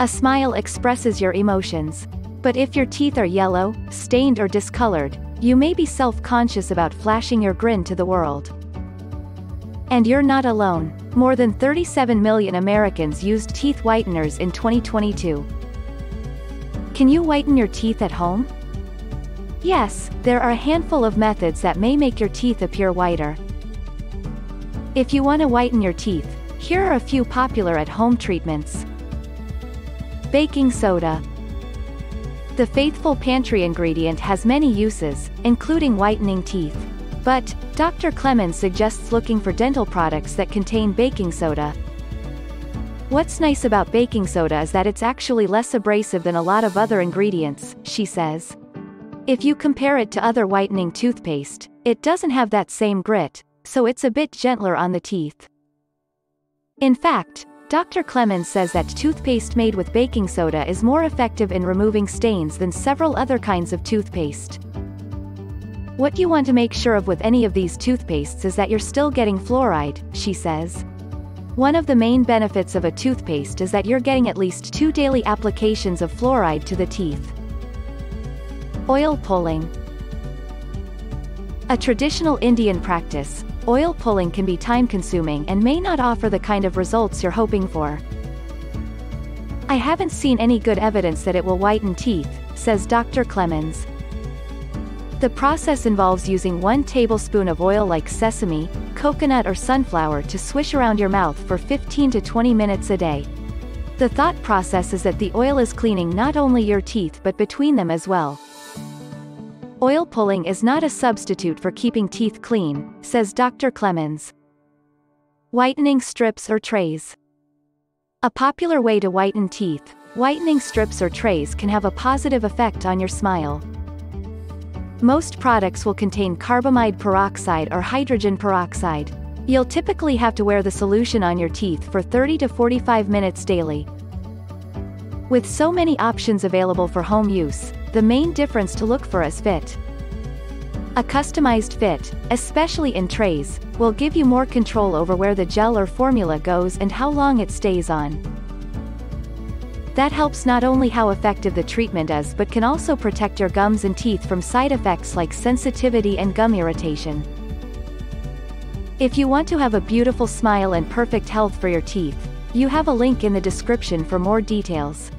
A smile expresses your emotions. But if your teeth are yellow, stained or discolored, you may be self-conscious about flashing your grin to the world. And you're not alone. More than 37 million Americans used teeth whiteners in 2022. Can you whiten your teeth at home? Yes, there are a handful of methods that may make your teeth appear whiter. If you want to whiten your teeth, here are a few popular at-home treatments. Baking soda. The faithful pantry ingredient has many uses, including whitening teeth. But, Dr. Clemens suggests looking for dental products that contain baking soda. What's nice about baking soda is that it's actually less abrasive than a lot of other ingredients, she says. If you compare it to other whitening toothpaste, it doesn't have that same grit, so it's a bit gentler on the teeth. In fact, Dr. Clemens says that toothpaste made with baking soda is more effective in removing stains than several other kinds of toothpaste. What you want to make sure of with any of these toothpastes is that you're still getting fluoride, she says. One of the main benefits of a toothpaste is that you're getting at least two daily applications of fluoride to the teeth. Oil pulling. A traditional Indian practice, oil pulling can be time-consuming and may not offer the kind of results you're hoping for. I haven't seen any good evidence that it will whiten teeth, says Dr. Clemens. The process involves using one tablespoon of oil like sesame, coconut or sunflower to swish around your mouth for 15 to 20 minutes a day. The thought process is that the oil is cleaning not only your teeth but between them as well. Oil pulling is not a substitute for keeping teeth clean, says Dr. Clemens. Whitening strips or trays. A popular way to whiten teeth, whitening strips or trays can have a positive effect on your smile. Most products will contain carbamide peroxide or hydrogen peroxide. You'll typically have to wear the solution on your teeth for 30 to 45 minutes daily. With so many options available for home use, the main difference to look for is fit. A customized fit, especially in trays, will give you more control over where the gel or formula goes and how long it stays on. That helps not only how effective the treatment is but can also protect your gums and teeth from side effects like sensitivity and gum irritation. If you want to have a beautiful smile and perfect health for your teeth, you have a link in the description for more details.